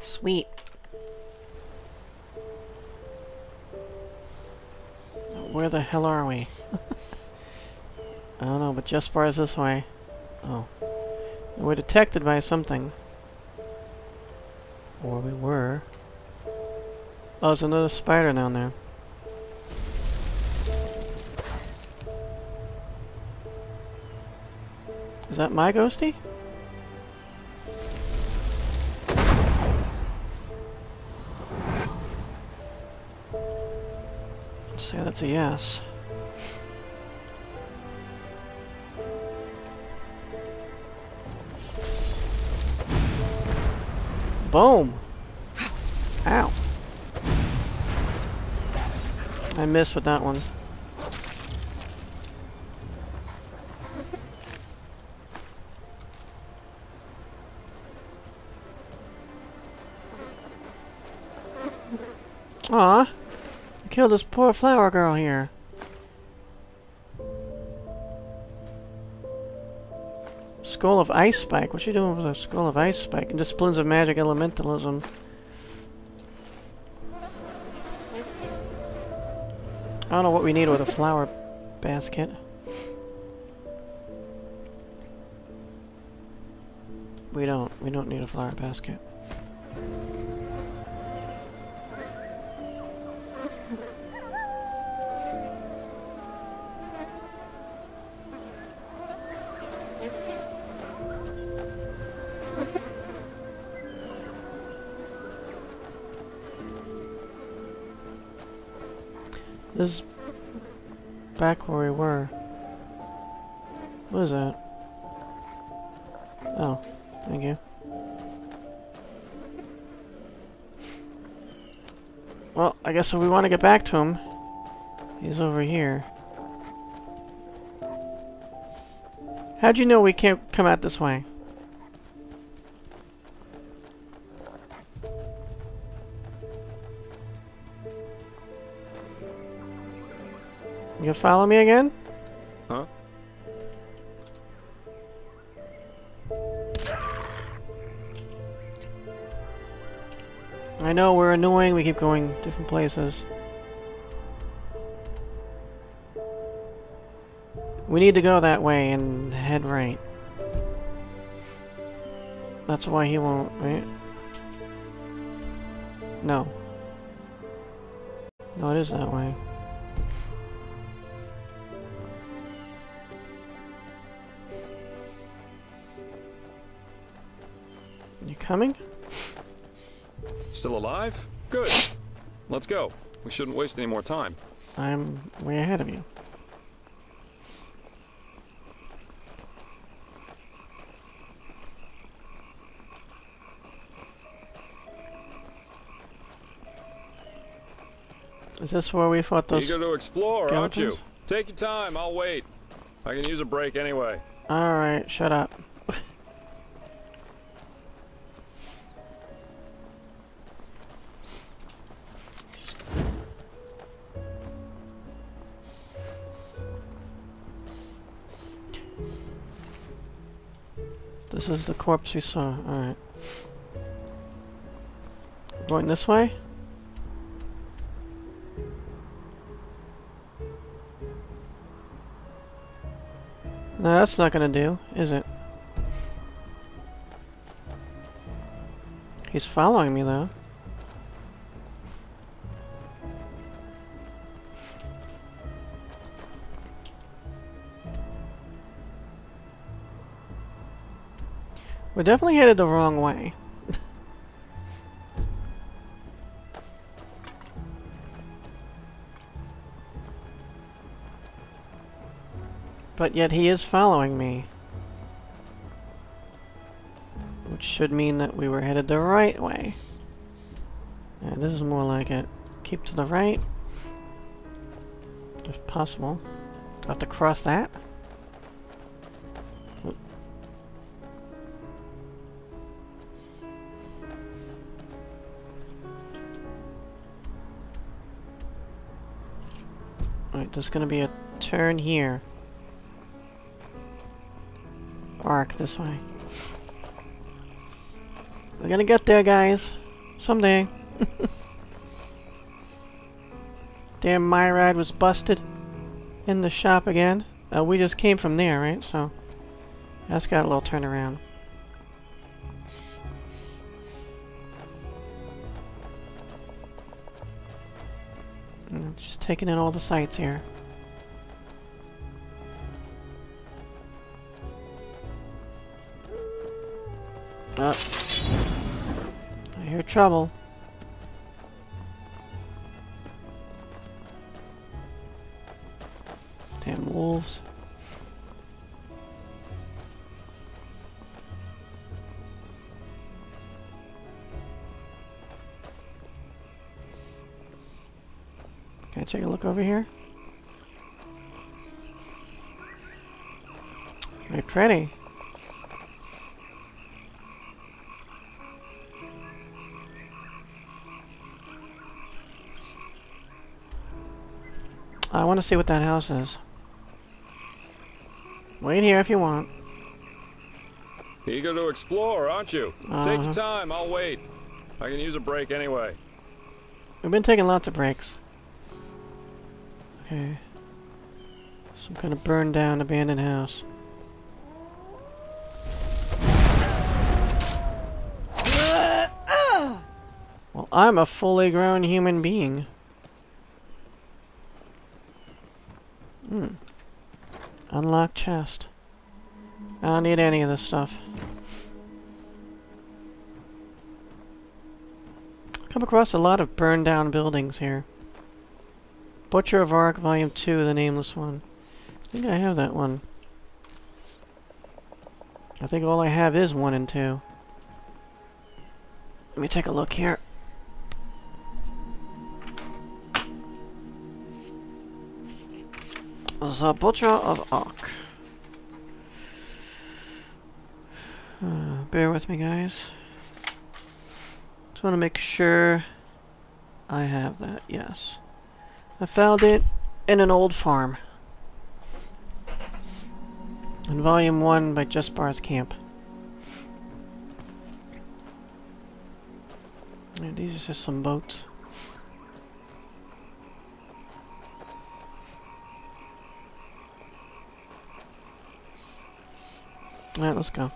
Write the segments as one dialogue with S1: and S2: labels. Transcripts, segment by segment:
S1: Sweet. Where the hell are we? I don't know, but just far as this way. Oh. We're detected by something. Or we were. Oh, there's another spider down there. Is that my ghosty? A yes. Boom! Ow. I missed with that one. Aw, killed this poor flower girl here. Skull of Ice Spike. What's she doing with a Skull of Ice Spike? Disciplines of Magic Elementalism. I don't know what we need with a flower basket. We don't. We don't need a flower basket. Back where we were. What is that? Oh, thank you. Well, I guess if we want to get back to him, he's over here. How'd you know we can't come out this way? You follow me again?
S2: Huh?
S1: I know we're annoying, we keep going different places. We need to go that way and head right. That's why he won't, right? No. No, it is that way. You coming?
S2: Still alive? Good. Let's go. We shouldn't waste any more time.
S1: I'm way ahead of you. Is this where we fought those?
S2: Eager to explore, aren't you? Take your time. I'll wait. I can use a break anyway.
S1: Alright, shut up. Is the corpse you saw. Alright. Going this way? No, that's not gonna do, is it? He's following me, though. We're definitely headed the wrong way. But yet he is following me. Which should mean that we were headed the right way. Yeah, this is more like it. Keep to the right. If possible. Do I have to cross that? There's gonna be a turn here. Arc this way. We're gonna get there, guys. Someday. Damn, my ride was busted in the shop again. Uh, we just came from there, right? So that's got a little turnaround. I'm just taking in all the sights here. Uh, I hear trouble. Damn wolves. Can I take a look over here? Very pretty. I want to see what that house is. Wait here if you want.
S2: Eager to explore, aren't you? Take
S1: Uh-huh.
S2: your time, I'll wait. I can use a break anyway.
S1: We've been taking lots of breaks. Okay. Some kind of burned down abandoned house. Well, I'm a fully grown human being. Hmm. Unlock chest. I don't need any of this stuff. Come across a lot of burned down buildings here. Butcher of Ark, Volume 2, the nameless one. I think I have that one. I think all I have is 1 and 2. Let me take a look here. The Butcher of Ark. Uh, bear with me, guys. Just want to make sure I have that, yes. I found it in an old farm. In Volume 1 by Just Bar's Camp. Yeah, these are just some boats. Alright, let's go.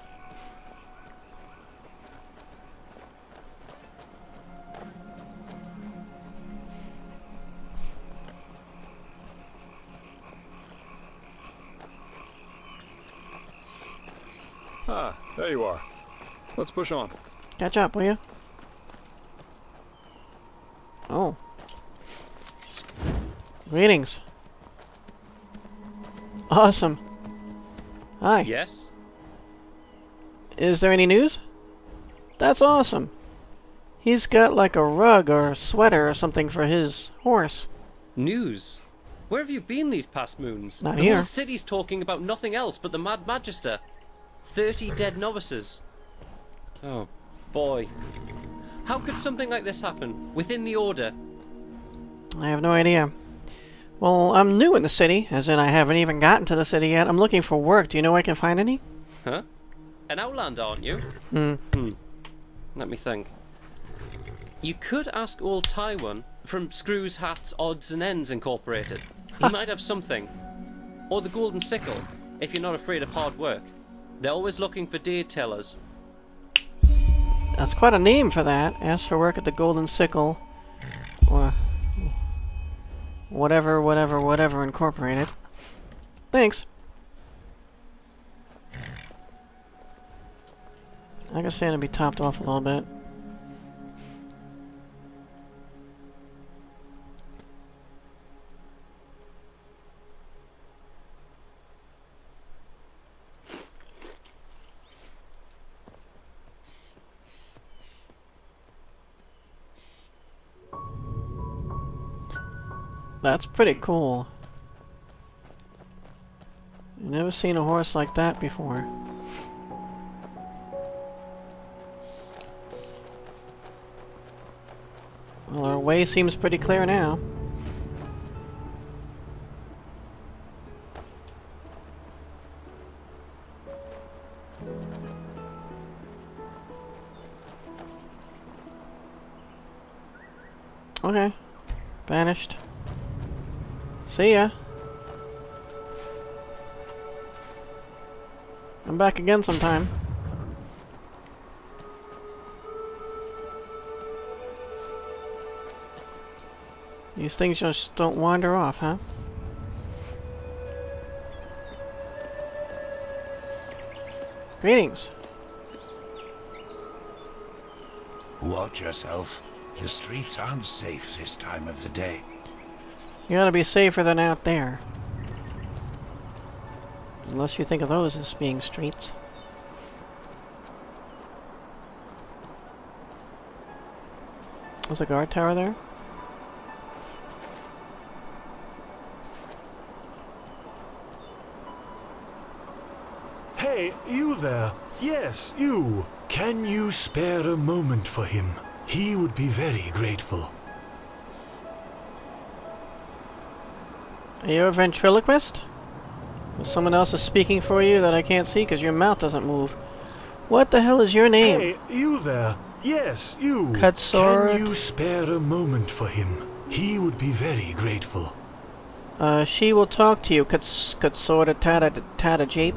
S2: There you are. Let's push on.
S1: Catch up, will you? Oh. Greetings. Awesome. Hi.
S3: Yes?
S1: Is there any news? That's awesome. He's got like a rug or a sweater or something for his horse.
S3: News? Where have you been these past moons?
S1: Not
S3: the
S1: here.
S3: whole city's talking about nothing else but the Mad Magister. Thirty dead novices. Oh, boy. How could something like this happen? Within the Order?
S1: I have no idea. Well, I'm new in the city, as in I haven't even gotten to the city yet. I'm looking for work. Do you know where I can find any?
S3: Huh? An Outlander, aren't you?
S1: Hmm.
S3: Hmm. Let me think. You could ask old Taiwan from Screws, Hats, Odds and Ends Incorporated. He might have something. Or the Golden Sickle, if you're not afraid of hard work. They're always looking for deed tellers.
S1: That's quite a name for that. Ask for work at the Golden Sickle. Or... Whatever, whatever, whatever, incorporated. Thanks. I can stand to be topped off a little bit. That's pretty cool. Never seen a horse like that before. Well, our way seems pretty clear now. See ya. I'm back again sometime. These things just don't wander off, huh? Greetings.
S4: Watch yourself. The streets aren't safe this time of the day.
S1: You gotta be safer than out there. Unless you think of those as being streets. There's a guard tower there?
S5: Hey, you there. Yes, you. Can you spare a moment for him? He would be very grateful.
S1: Are you a ventriloquist? Or someone else is speaking for you that I can't see because your mouth doesn't move. What the hell is your name?
S5: Hey, you there. Yes, you.
S1: Sword.
S5: Can you spare a moment for him? He would be very grateful.
S1: Uh, she will talk to you, Kats Katsorda Tata Tata Jape.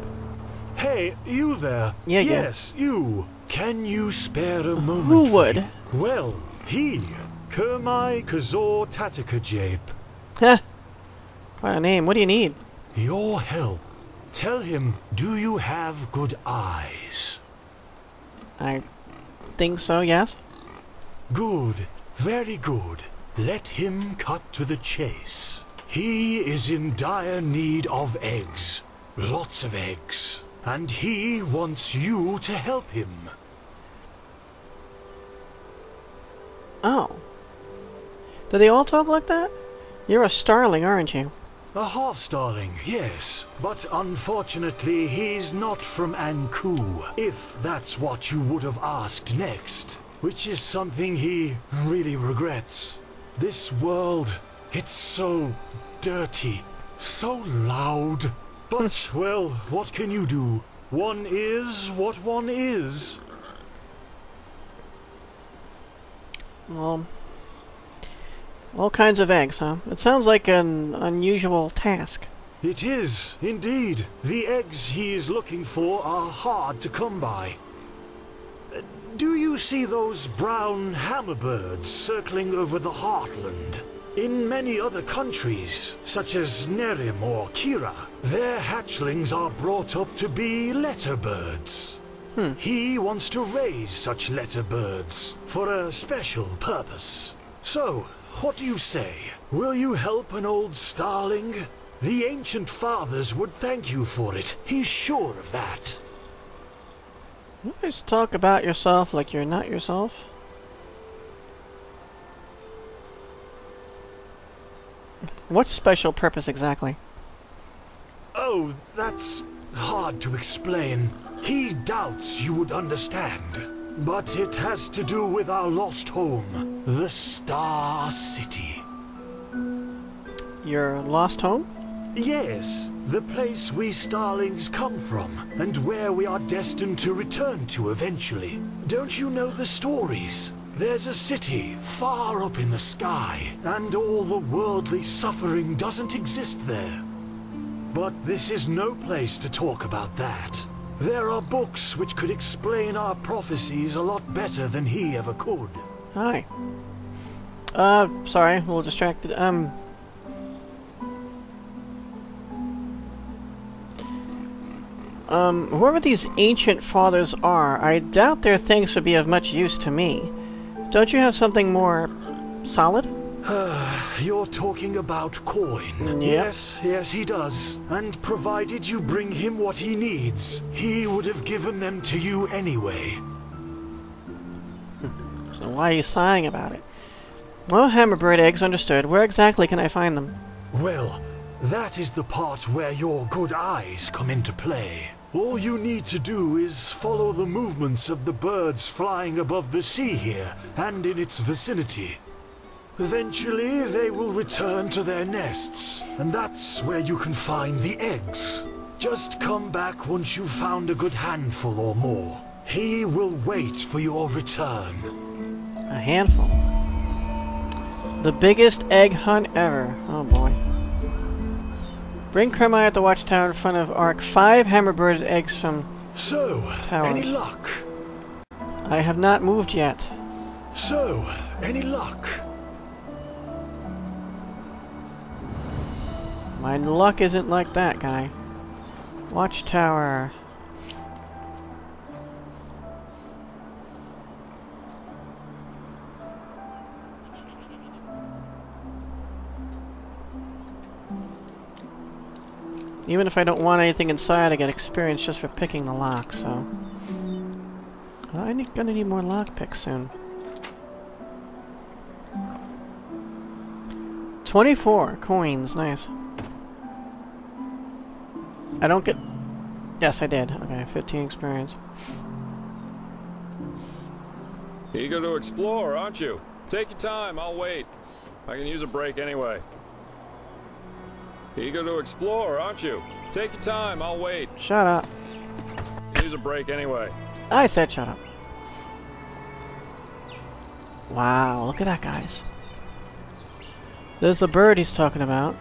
S5: Hey, you there.
S1: Yeah, yeah.
S5: Yes, you. Can you spare a moment
S1: Who would?
S5: him? Well, he. Kermai Kazor Tataka Jape.
S1: Heh. Quite a name. What do you need?
S5: Your help. Tell him, do you have good eyes?
S1: I think so, yes?
S5: Good, very good. Let him cut to the chase. He is in dire need of eggs. Lots of eggs. And he wants you to help him.
S1: Oh. Do they all talk like that? You're a starling, aren't you?
S5: A half-starling, yes. But unfortunately, he's not from Anku, if that's what you would have asked next. Which is something he really regrets. This world, it's so dirty, so loud. But, well, what can you do? One is what one is.
S1: Well, all kinds of eggs, huh? It sounds like an unusual task.
S5: It is, indeed. The eggs he is looking for are hard to come by. Do you see those brown hammerbirds circling over the heartland? In many other countries, such as Nehrim or Qyra, their hatchlings are brought up to be letterbirds. Hmm. He wants to raise such letterbirds for a special purpose. So, what do you say? Will you help an old starling? The ancient fathers would thank you for it. He's sure of that.
S1: You always talk about yourself like you're not yourself. What special purpose exactly?
S5: Oh, that's hard to explain. He doubts you would understand. But it has to do with our lost home, the Star City.
S1: Your lost home?
S5: Yes, the place we Starlings come from, and where we are destined to return to eventually. Don't you know the stories? There's a city far up in the sky, and all the worldly suffering doesn't exist there. But this is no place to talk about that. There are books which could explain our prophecies a lot better than he ever could.
S1: Hi. Uh, sorry, a little distracted. Um. Um, whoever these ancient fathers are, I doubt their things would be of much use to me. Don't you have something more solid?
S5: You're talking about coin.
S1: Yeah.
S5: Yes, yes, he does. And provided you bring him what he needs, he would have given them to you anyway.
S1: So why are you sighing about it? Well, hammerbird eggs, understood. Where exactly can I find them?
S5: Well, that is the part where your good eyes come into play. All you need to do is follow the movements of the birds flying above the sea here and in its vicinity. Eventually, they will return to their nests, and that's where you can find the eggs. Just come back once you've found a good handful or more. He will wait for your return.
S1: A handful. The biggest egg hunt ever. Oh boy. Bring Kermit at the watchtower in front of Ark. Five hammerbird's eggs from...
S5: So,
S1: Towers.
S5: any luck?
S1: I have not moved yet.
S5: So, any luck?
S1: My luck isn't like that guy. Watchtower. Even if I don't want anything inside, I get experience just for picking the lock, so... I'm gonna need more lockpicks soon. 24 coins, nice. I don't get... Yes, I did. Okay, 15 experience.
S2: Eager to explore, aren't you? Take your time, I'll wait. I can use a break anyway. Eager to explore, aren't you? Take your time, I'll wait.
S1: Shut up.
S2: Use a break anyway.
S1: I said shut up. Wow, look at that, guys. There's the bird he's talking about.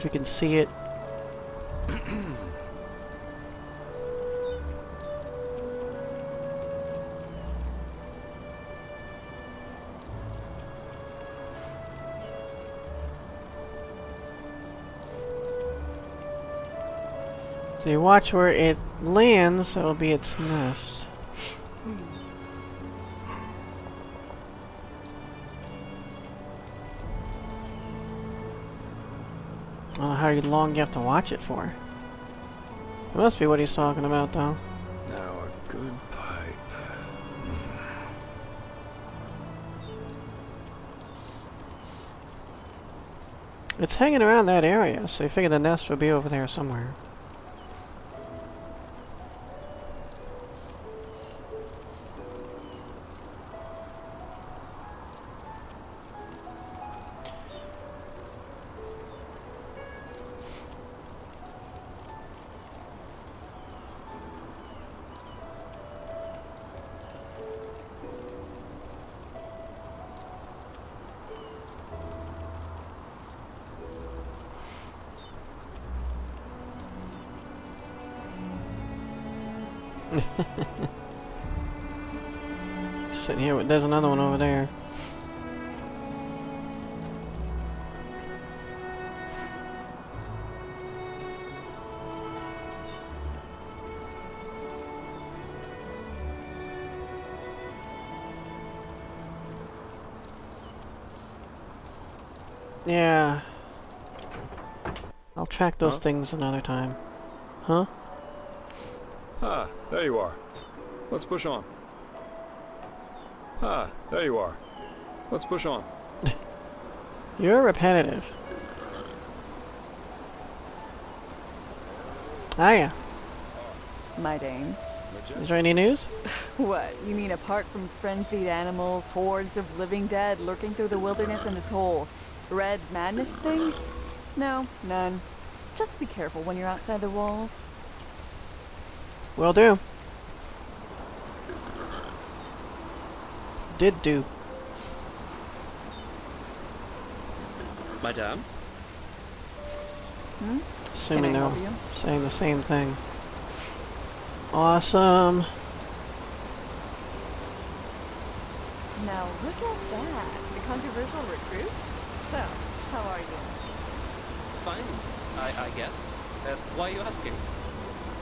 S1: If you can see it. So you watch where it lands, that'll be its nest. How long you have to watch it for. It must be what he's talking about, though.
S2: Now a good pipe.
S1: It's hanging around that area, so you figure the nest would be over there somewhere. Sitting here, with- there's another one over there. Yeah. I'll track those
S2: Huh?
S1: things another time. Huh?
S2: Ah, there you are. Let's push on. Ah, there you are. Let's push on.
S1: You're repetitive. Hiya.
S6: My Dane.
S1: Is there any news?
S6: What? You mean apart from frenzied animals, hordes of living dead lurking through the wilderness and this whole red madness thing? No, none. Just be careful when you're outside the walls.
S1: Will do. Did do.
S3: Madame?
S6: Hmm?
S1: Assuming
S6: Can I
S1: they're saying the same thing. Awesome.
S6: Now look at that. The controversial recruit? So, how are you?
S3: Fine, I, I guess. Uh, why are you asking?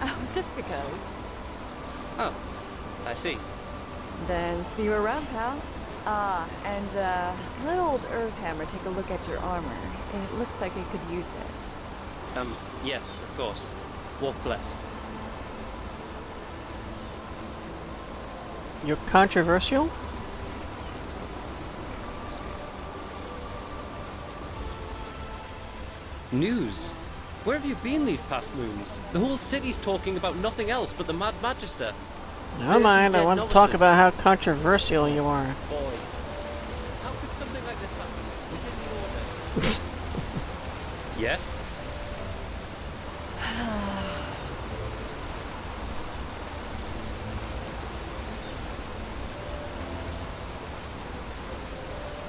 S6: Oh, just because.
S3: Oh, I see.
S6: Then see you around, pal. Ah, and uh, let old Earthhammer take a look at your armor. It looks like it could use it.
S3: Um, yes, of course. Walk blessed.
S1: You're controversial?
S3: News. Where have you been these past moons? The whole city's talking about nothing else but the Mad Magister.
S1: Never mind, I want to talk about how controversial you are.
S3: Boy, how could something like this happen within the order? yes?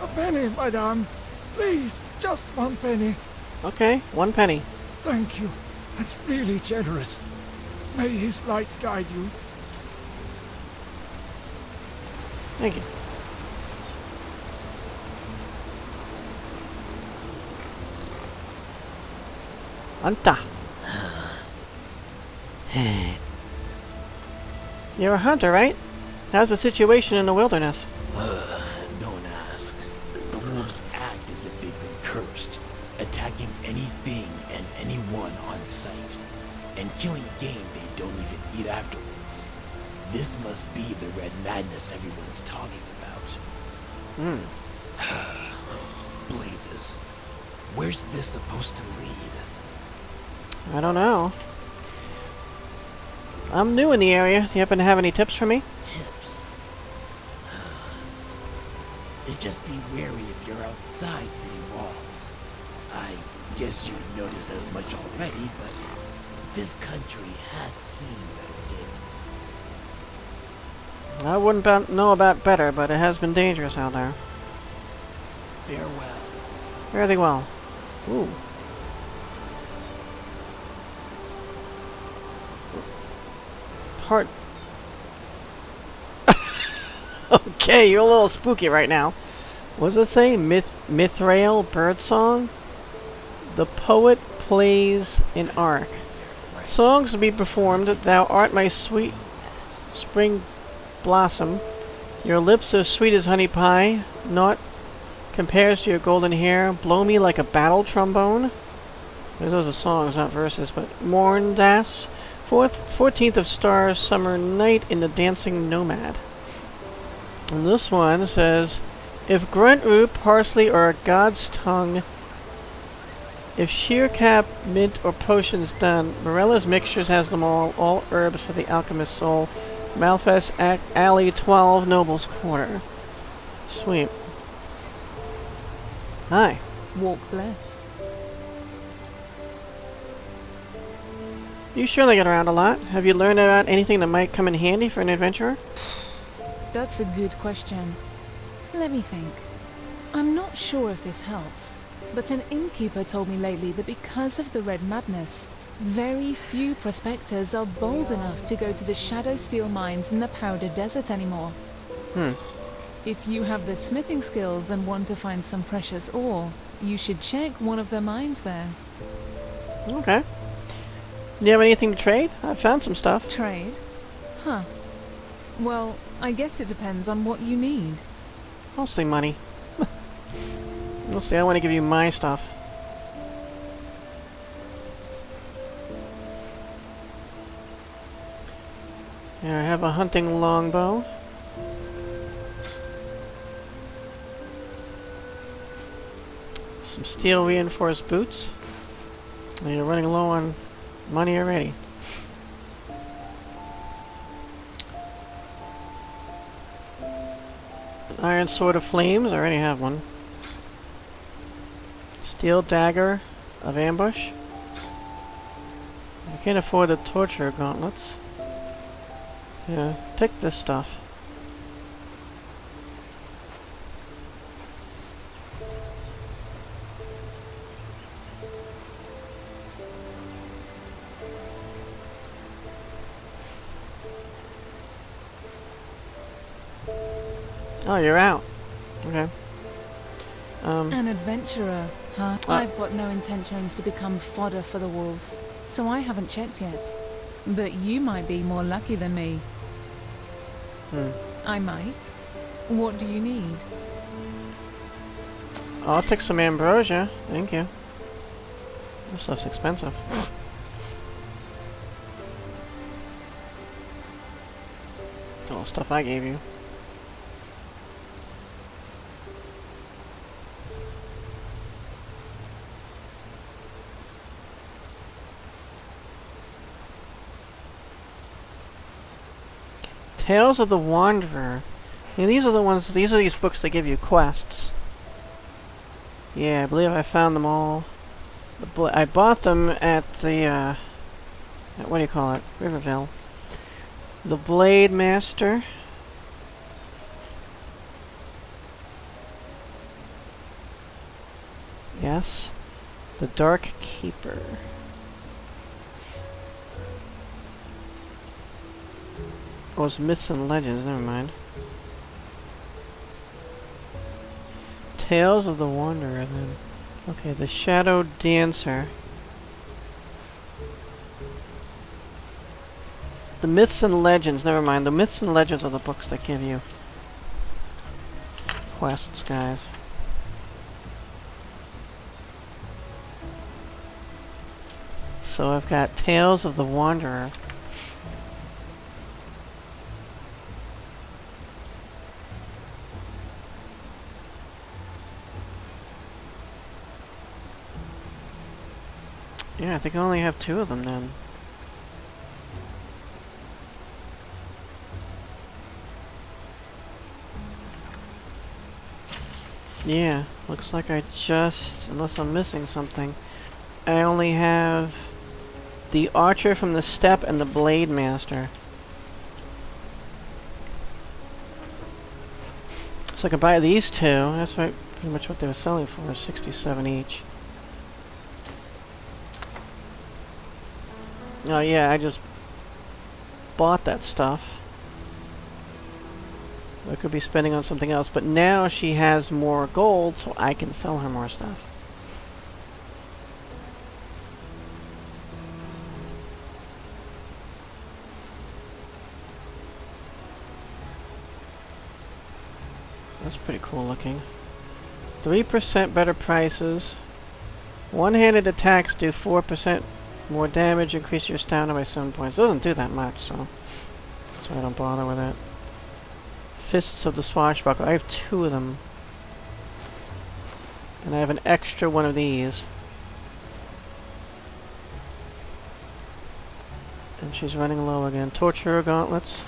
S7: A penny, madame. Please, just one penny.
S1: Okay, one penny.
S7: Thank you. That's really generous. May his light guide you.
S1: Thank you. Anta. You're a hunter, right? How's the situation in the wilderness?
S8: attacking anything and anyone on sight, and killing game they don't even eat afterwards. This must be the red madness everyone's talking about.
S1: Hmm.
S8: Blazes. Where's this supposed to lead?
S1: I don't know. I'm new in the area. Do you happen to have any tips for me?
S8: Tips. Just be wary if you're outside city walls. I guess you've noticed as much already, but this country has seen better days.
S1: I wouldn't know about better, but it has been dangerous out there.
S8: Farewell.
S1: Fairly well. Ooh. Part. okay, you're a little spooky right now. What does it say? Myth Mithrael Birdsong? The poet plays an arc. Songs to be performed, thou art my sweet spring blossom. Your lips are sweet as honey pie, naught compares to your golden hair. Blow me like a battle trombone. Those are songs, not verses, but Morndas, fourth, 14th of stars, summer night in the dancing nomad. And this one says, if grunt root, parsley, or a god's tongue, if sheer cap, mint, or potions done, Morella's mixtures has them all, all herbs for the alchemist's soul. Malfest Alley 12, Noble's Quarter. Sweet. Hi.
S6: Walk blessed.
S1: You surely get around a lot. Have you learned about anything that might come in handy for an adventurer?
S9: That's a good question. Let me think. I'm not sure if this helps, but an innkeeper told me lately that because of the Red Madness, very few prospectors are bold enough to go to the Shadow Steel mines in the Powder Desert anymore.
S1: Hmm.
S9: If you have the smithing skills and want to find some precious ore, you should check one of the mines there.
S1: Okay. Do you have anything to trade? I found some stuff.
S9: Trade? Huh. Well, I guess it depends on what you need.
S1: Mostly money. Mostly I want to give you my stuff. Here, I have a hunting longbow. Some steel reinforced boots. And You're running low on money already. Iron Sword of Flames, I already have one. Steel Dagger of Ambush. I can't afford the Torture Gauntlets. Yeah, take this stuff. Oh, you're out. Okay. Um,
S9: An adventurer,
S1: Uh,
S9: I've got no intentions to become fodder for the wolves, so I haven't checked yet. But you might be more lucky than me.
S1: hmm.
S9: I might. What do you need?
S1: I'll take some ambrosia. Thank you. This stuff's expensive. All the stuff I gave you. Tales of the Wanderer. Yeah, these are the ones. These are these books that give you quests. Yeah, I believe I found them all. I bought them at the, uh, at- what do you call it? Riverville. The Blade Master. Yes. The Dark Keeper. Oh, it's Myths and Legends, never mind. Tales of the Wanderer, then. Okay, the Shadow Dancer. The Myths and Legends, never mind. The Myths and Legends are the books that give you quests, guys. So I've got Tales of the Wanderer. Yeah, I think I only have two of them then. Yeah, looks like I just, unless I'm missing something, I only have the Archer from the Step and the Blade Master. So I could buy these two. That's pretty much what they were selling for, 67 each. Oh yeah, I just bought that stuff. I could be spending on something else, but now she has more gold, so I can sell her more stuff. That's pretty cool looking. 3% better prices. One-handed attacks do 4% more damage, increase your stamina by 7 points. It Doesn't do that much, so that's why I don't bother with it. Fists of the Swashbuckler. I have two of them. And I have an extra one of these. And she's running low again. Torturer Gauntlets.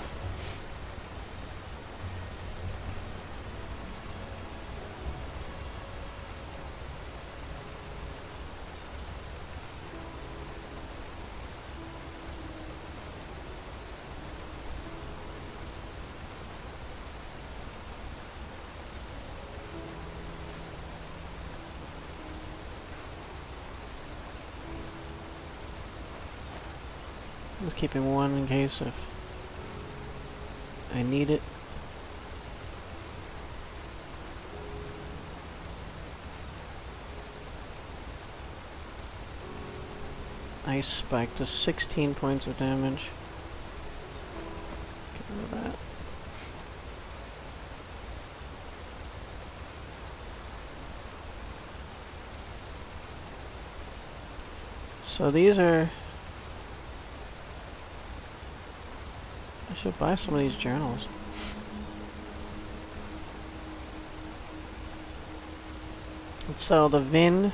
S1: Keeping one in case if I need it. Ice Spike does 16 points of damage. Get rid of that. So these are should buy some of these journals. Let's sell the Vin.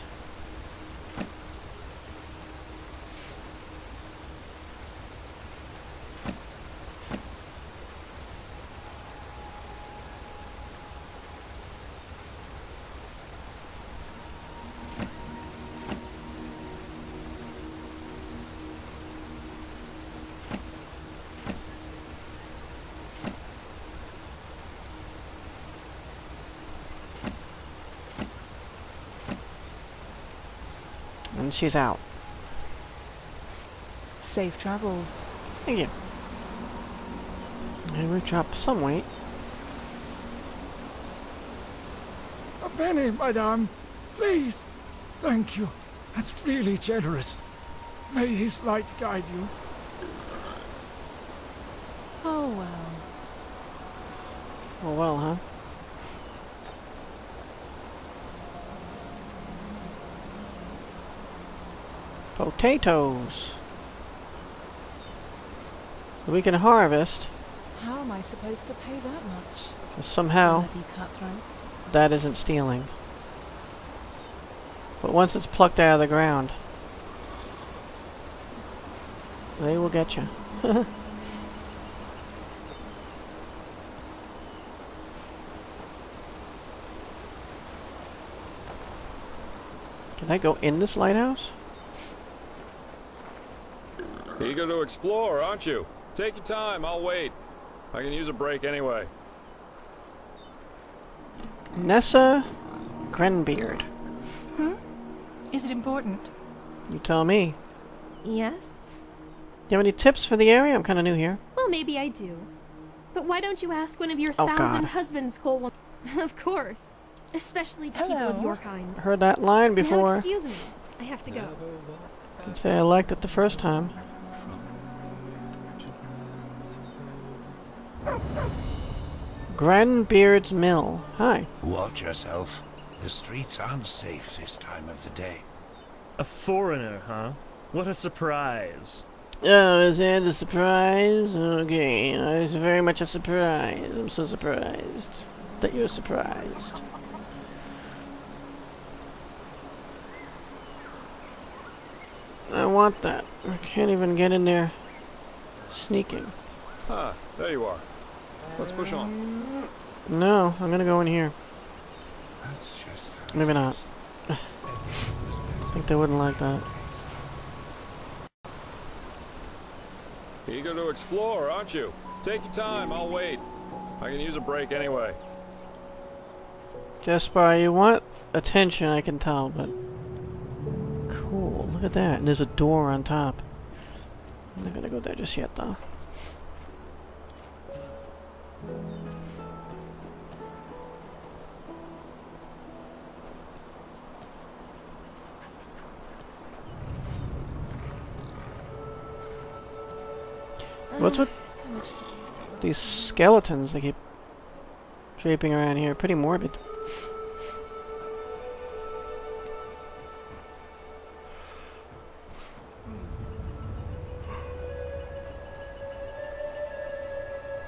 S1: And she's out.
S9: Safe travels.
S1: Thank you. And we dropped some weight.
S7: A penny, madame. Please. Thank you. That's really generous. May his light guide you.
S9: Oh well.
S1: Oh well, huh? Potatoes. We can harvest.
S9: How am I supposed to pay that much?
S1: Somehow that isn't stealing. But once it's plucked out of the ground, they will get you. Can I go in this lighthouse?
S2: Eager to explore, aren't you? Take your time, I'll wait. I can use a break anyway.
S1: Nessa Grenbeard. Hmm?
S10: Is it important?
S1: You tell me.
S11: Yes?
S1: Do You have any tips for the area? I'm kind of new here.
S11: Well, maybe I do. But why don't you ask one of your
S1: Oh,
S11: thousand
S1: God.
S11: husbands, Cole? of course. Especially to people of your kind.
S1: Heard that line
S11: Now,
S1: before.
S11: excuse me. I have to go.
S1: Can say I liked it the first time. Grandbeard's Mill. Hi.
S4: Watch yourself. The streets aren't safe this time of the day.
S12: A foreigner, huh? What a surprise.
S1: Oh, is that a surprise? Okay, uh, it's very much a surprise. I'm so surprised that you're surprised. I want that. I can't even get in there sneaking.
S2: Ah, there you are. Let's push on.
S1: No, I'm gonna go in here.
S4: That's just
S1: Maybe not. I think they wouldn't like that.
S2: Eager to explore, aren't you? Take your time, I'll wait. I can use a break anyway.
S1: Jespar, you want attention, I can tell, but... Cool, look at that. And there's a door on top. I'm not gonna go there just yet, though. What's with
S11: So much to do, so little.
S1: these skeletons they keep draping around here? Pretty morbid.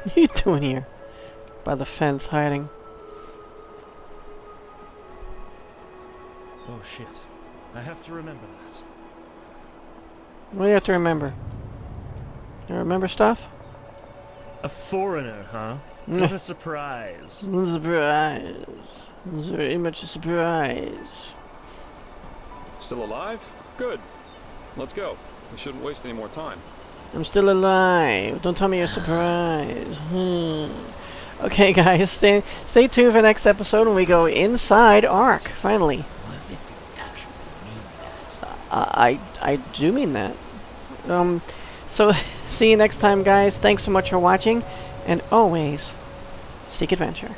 S1: What are you doing here? By the fence, hiding.
S12: Oh shit. I have to remember that.
S1: What do you have to remember? You remember stuff?
S12: A foreigner, huh? What a surprise.
S1: Surprise. Very much a surprise.
S2: Still alive? Good. Let's go. We shouldn't waste any more time.
S1: I'm still alive. Don't tell me you're surprised. Hmm. Okay, guys, stay stay tuned for the next episode when we go inside Ark. Finally,
S8: Was if you actually mean that.
S1: I I I do mean that. Um, so see you next time, guys. Thanks so much for watching, and always seek adventure.